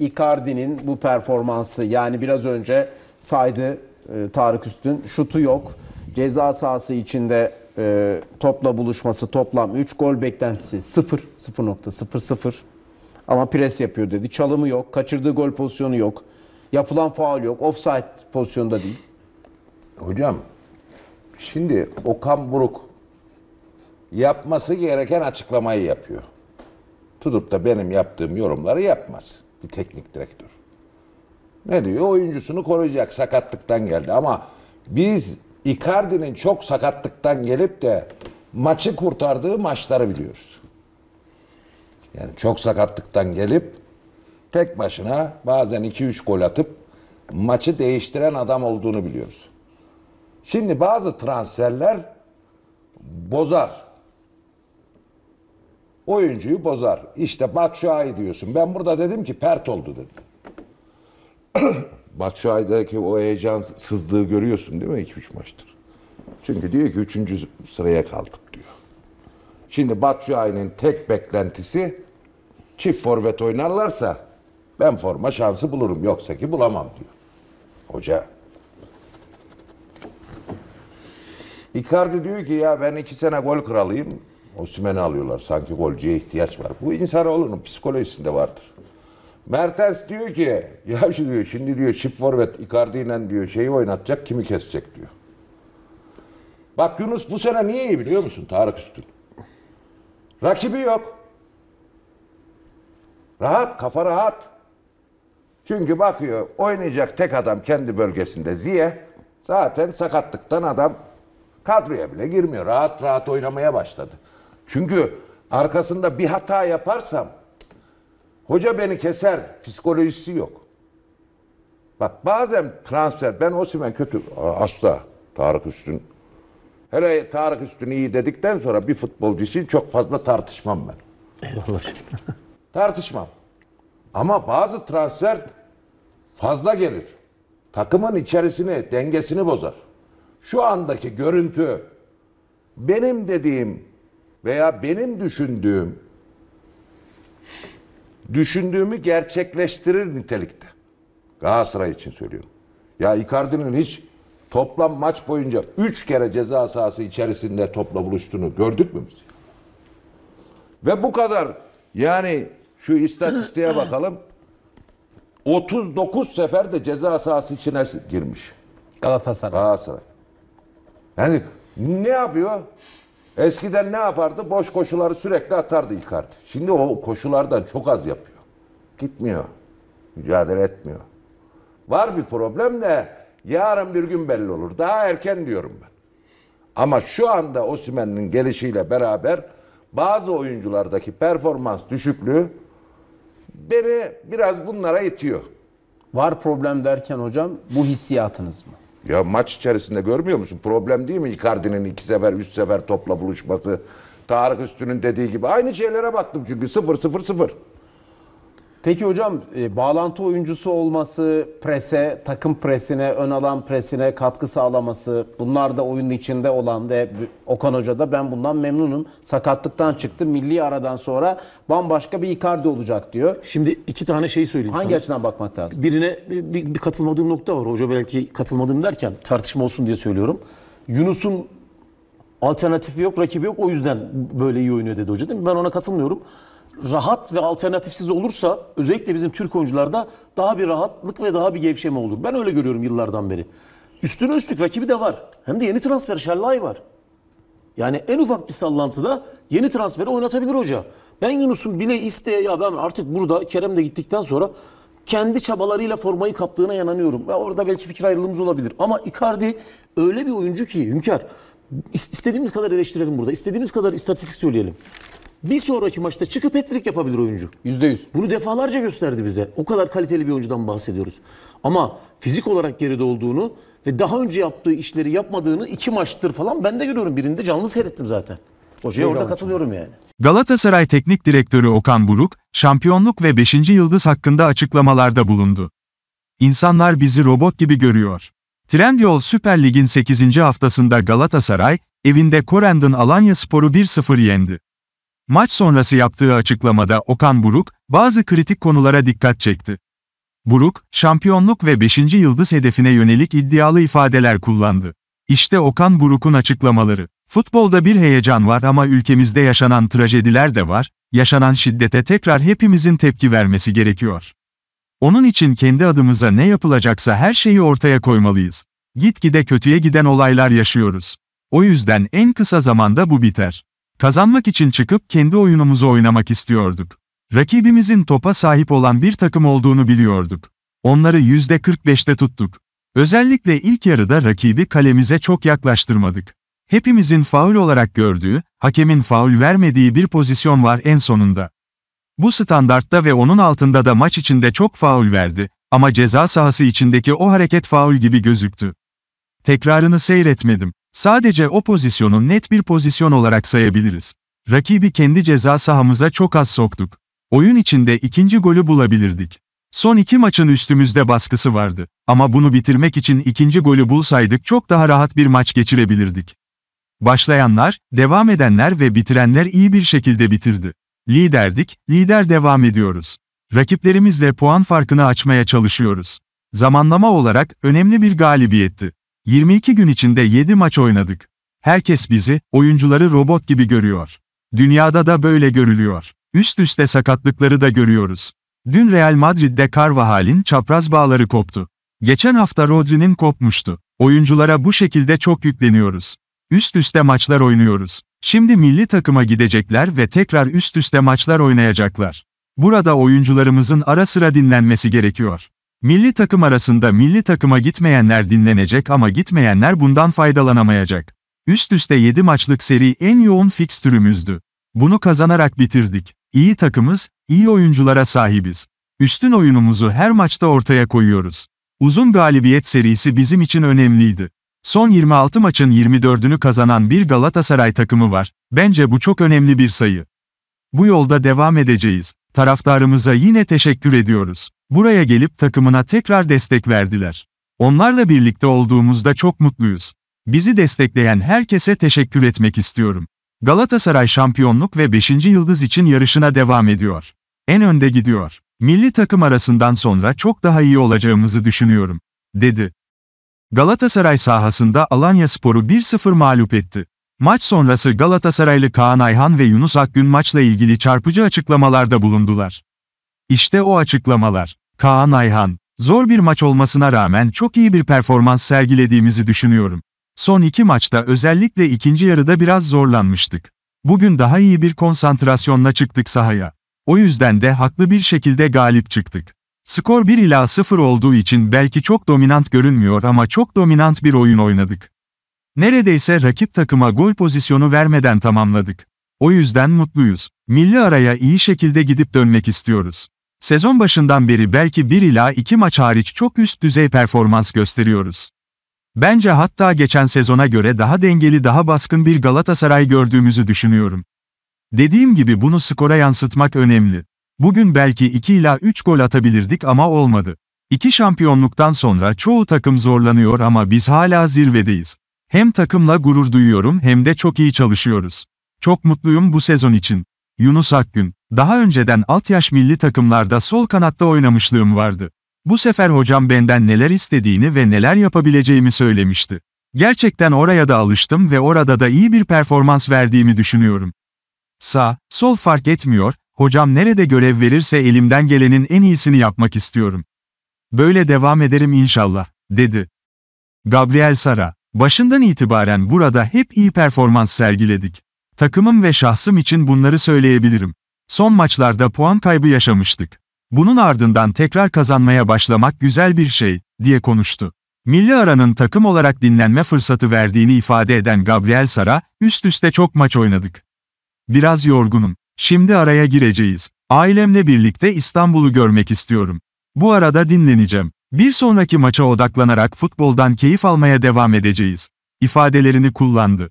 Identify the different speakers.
Speaker 1: Icardi'nin bu performansı yani biraz önce saydı e, Tarık Üstün şutu yok. Ceza sahası içinde e, topla buluşması toplam 3 gol beklentisi 0 0.00 ama pres yapıyor dedi. Çalımı yok, kaçırdığı gol pozisyonu yok. Yapılan faul yok, offside pozisyonda değil.
Speaker 2: Hocam şimdi Okan Buruk yapması gereken açıklamayı yapıyor. Tutup da benim yaptığım yorumları yapmaz bir teknik direktör. Ne diyor? Oyuncusunu koruyacak. Sakatlıktan geldi ama biz Icardi'nin çok sakatlıktan gelip de maçı kurtardığı maçları biliyoruz. Yani çok sakatlıktan gelip tek başına bazen 2-3 gol atıp maçı değiştiren adam olduğunu biliyoruz. Şimdi bazı transferler bozar. Oyuncuyu bozar. İşte Batshuayi diyorsun. Ben burada dedim ki pert oldu dedim. Batshuayi'deki o heyecansızlığı görüyorsun değil mi 2-3 maçtır. Çünkü diyor ki 3. sıraya kaldık diyor. Şimdi Batshuayi'nin tek beklentisi çift forvet oynarlarsa ben forma şansı bulurum. Yoksa ki bulamam diyor. Hoca. Icardi diyor ki ya ben iki sene gol kralıyım. Osimhen'i alıyorlar. Sanki golcüye ihtiyaç var. Bu insanoğlunun psikolojisinde vardır. Mertens diyor ki ya şu diyor şimdi diyor çift forvet Icardi ile diyor şeyi oynatacak kimi kesecek diyor. Bak Yunus bu sene niye iyi biliyor musun Tarık Üstün? Rakibi yok. Rahat, kafa rahat. Çünkü bakıyor oynayacak tek adam kendi bölgesinde Ziye. Zaten sakatlıktan adam kadroya bile girmiyor. Rahat rahat oynamaya başladı. Çünkü arkasında bir hata yaparsam hoca beni keser psikolojisi yok. Bak bazen transfer ben Osimhen kötü asla Tarık Üstün hele Tarık Üstün iyi dedikten sonra bir futbolcu için çok fazla tartışmam ben.
Speaker 3: Eyvallah.
Speaker 2: Tartışmam. Ama bazı transfer fazla gelir. Takımın içerisini, dengesini bozar. Şu andaki görüntü benim dediğim veya benim düşündüğüm düşündüğümü gerçekleştirir nitelikte. Galatasaray için söylüyorum. Ya Icardi'nin hiç toplam maç boyunca 3 kere ceza sahası içerisinde topla buluştuğunu gördük mü biz? Ve bu kadar yani şu istatistiğe bakalım. 39 sefer de ceza sahası içine girmiş
Speaker 1: Galatasaray.
Speaker 2: Galatasaray. Yani ne yapıyor? Eskiden ne yapardı? Boş koşuları sürekli atardı Icardi. Şimdi o koşulardan çok az yapıyor. Gitmiyor. Mücadele etmiyor. Var bir problem de yarın bir gün belli olur. Daha erken diyorum ben. Ama şu anda Osimhen'in gelişiyle beraber bazı oyunculardaki performans düşüklüğü beni biraz bunlara itiyor.
Speaker 1: Var problem derken hocam bu hissiyatınız mı?
Speaker 2: Ya maç içerisinde görmüyor musun? Problem değil mi Icardi'nin iki sefer, üç sefer topla buluşması? Tarık Üstün'ün dediği gibi. Aynı şeylere baktım çünkü 0-0-0.
Speaker 1: Peki hocam e, bağlantı oyuncusu olması, prese, takım presine, ön alan presine katkı sağlaması bunlar da oyunun içinde olan ve Okan Hoca da ben bundan memnunum. Sakatlıktan çıktı. Milli aradan sonra bambaşka bir Icardi olacak diyor.
Speaker 3: Şimdi iki tane şey söyleyeyim
Speaker 1: Hangi
Speaker 3: sana.
Speaker 1: açıdan bakmak lazım?
Speaker 3: Birine bir, bir- bir katılmadığım nokta var. Hoca belki katılmadım derken tartışma olsun diye söylüyorum. Yunus'un alternatifi yok, rakibi yok. O yüzden böyle iyi oynuyor dedi hoca değil mi? Ben ona katılmıyorum. Rahat ve alternatifsiz olursa özellikle bizim Türk oyuncularda daha bir rahatlık ve daha bir gevşeme olur. Ben öyle görüyorum yıllardan beri. Üstüne üstlük rakibi de var. Hem de yeni transfer Şallay var. Yani en ufak bir sallantıda yeni transferi oynatabilir hoca. Ben Yunus'un bile isteye ya ben artık burada Kerem de gittikten sonra kendi çabalarıyla formayı kaptığına inanıyorum. Ve orada belki fikir ayrılığımız olabilir. Ama Icardi öyle bir oyuncu ki Hünkar. is- istediğimiz kadar eleştirelim burada. istediğimiz kadar istatistik söyleyelim. Bir sonraki maçta çıkıp hat-trick yapabilir oyuncu.
Speaker 1: %100.
Speaker 3: Bunu defalarca gösterdi bize. O kadar kaliteli bir oyuncudan bahsediyoruz. Ama fizik olarak geride olduğunu ve daha önce yaptığı işleri yapmadığını iki maçtır falan ben de görüyorum. Birinde canlı seyrettim zaten. Hocaya orada katılıyorum yani.
Speaker 4: Galatasaray Teknik Direktörü Okan Buruk, şampiyonluk ve 5. yıldız hakkında açıklamalarda bulundu. İnsanlar bizi robot gibi görüyor. Trendyol Süper Lig'in 8. haftasında Galatasaray, evinde Korendon Alanya Sporu 1-0 yendi. Maç sonrası yaptığı açıklamada Okan Buruk, bazı kritik konulara dikkat çekti. Buruk, şampiyonluk ve 5. yıldız hedefine yönelik iddialı ifadeler kullandı. İşte Okan Buruk'un açıklamaları. Futbolda bir heyecan var ama ülkemizde yaşanan trajediler de var, yaşanan şiddete tekrar hepimizin tepki vermesi gerekiyor. Onun için kendi adımıza ne yapılacaksa her şeyi ortaya koymalıyız. Gitgide kötüye giden olaylar yaşıyoruz. O yüzden en kısa zamanda bu biter. Kazanmak için çıkıp kendi oyunumuzu oynamak istiyorduk. Rakibimizin topa sahip olan bir takım olduğunu biliyorduk. Onları %45'te tuttuk. Özellikle ilk yarıda rakibi kalemize çok yaklaştırmadık. Hepimizin faul olarak gördüğü, hakemin faul vermediği bir pozisyon var en sonunda. Bu standartta ve onun altında da maç içinde çok faul verdi ama ceza sahası içindeki o hareket faul gibi gözüktü. Tekrarını seyretmedim. Sadece o pozisyonu net bir pozisyon olarak sayabiliriz. Rakibi kendi ceza sahamıza çok az soktuk. Oyun içinde ikinci golü bulabilirdik. Son iki maçın üstümüzde baskısı vardı. Ama bunu bitirmek için ikinci golü bulsaydık çok daha rahat bir maç geçirebilirdik. Başlayanlar, devam edenler ve bitirenler iyi bir şekilde bitirdi. Liderdik, lider devam ediyoruz. Rakiplerimizle puan farkını açmaya çalışıyoruz. Zamanlama olarak önemli bir galibiyetti. 22 gün içinde 7 maç oynadık. Herkes bizi, oyuncuları robot gibi görüyor. Dünyada da böyle görülüyor. Üst üste sakatlıkları da görüyoruz. Dün Real Madrid'de Carvajal'in çapraz bağları koptu. Geçen hafta Rodri'nin kopmuştu. Oyunculara bu şekilde çok yükleniyoruz. Üst üste maçlar oynuyoruz. Şimdi milli takıma gidecekler ve tekrar üst üste maçlar oynayacaklar. Burada oyuncularımızın ara sıra dinlenmesi gerekiyor. Milli takım arasında milli takıma gitmeyenler dinlenecek ama gitmeyenler bundan faydalanamayacak. Üst üste 7 maçlık seri en yoğun fikstürümüzdü. Bunu kazanarak bitirdik. İyi takımız, iyi oyunculara sahibiz. Üstün oyunumuzu her maçta ortaya koyuyoruz. Uzun galibiyet serisi bizim için önemliydi. Son 26 maçın 24'ünü kazanan bir Galatasaray takımı var. Bence bu çok önemli bir sayı. Bu yolda devam edeceğiz. Taraftarımıza yine teşekkür ediyoruz. Buraya gelip takımına tekrar destek verdiler. Onlarla birlikte olduğumuzda çok mutluyuz. Bizi destekleyen herkese teşekkür etmek istiyorum. Galatasaray şampiyonluk ve 5. yıldız için yarışına devam ediyor. En önde gidiyor. Milli takım arasından sonra çok daha iyi olacağımızı düşünüyorum, dedi. Galatasaray sahasında Alanya Sporu 1-0 mağlup etti. Maç sonrası Galatasaraylı Kaan Ayhan ve Yunus Akgün maçla ilgili çarpıcı açıklamalarda bulundular. İşte o açıklamalar. Kaan Ayhan, zor bir maç olmasına rağmen çok iyi bir performans sergilediğimizi düşünüyorum. Son iki maçta özellikle ikinci yarıda biraz zorlanmıştık. Bugün daha iyi bir konsantrasyonla çıktık sahaya. O yüzden de haklı bir şekilde galip çıktık. Skor 1 ila 0 olduğu için belki çok dominant görünmüyor ama çok dominant bir oyun oynadık. Neredeyse rakip takıma gol pozisyonu vermeden tamamladık. O yüzden mutluyuz. Milli araya iyi şekilde gidip dönmek istiyoruz. Sezon başından beri belki 1 ila 2 maç hariç çok üst düzey performans gösteriyoruz. Bence hatta geçen sezona göre daha dengeli daha baskın bir Galatasaray gördüğümüzü düşünüyorum. Dediğim gibi bunu skora yansıtmak önemli. Bugün belki 2 ila 3 gol atabilirdik ama olmadı. İki şampiyonluktan sonra çoğu takım zorlanıyor ama biz hala zirvedeyiz. Hem takımla gurur duyuyorum hem de çok iyi çalışıyoruz. Çok mutluyum bu sezon için. Yunus Akgün, daha önceden alt yaş milli takımlarda sol kanatta oynamışlığım vardı. Bu sefer hocam benden neler istediğini ve neler yapabileceğimi söylemişti. Gerçekten oraya da alıştım ve orada da iyi bir performans verdiğimi düşünüyorum. Sağ, sol fark etmiyor, hocam nerede görev verirse elimden gelenin en iyisini yapmak istiyorum. Böyle devam ederim inşallah, dedi. Gabriel Sara, başından itibaren burada hep iyi performans sergiledik. Takımım ve şahsım için bunları söyleyebilirim. Son maçlarda puan kaybı yaşamıştık. Bunun ardından tekrar kazanmaya başlamak güzel bir şey, diye konuştu. Milli aranın takım olarak dinlenme fırsatı verdiğini ifade eden Gabriel Sara, üst üste çok maç oynadık. Biraz yorgunum. Şimdi araya gireceğiz. Ailemle birlikte İstanbul'u görmek istiyorum. Bu arada dinleneceğim. Bir sonraki maça odaklanarak futboldan keyif almaya devam edeceğiz. ifadelerini kullandı.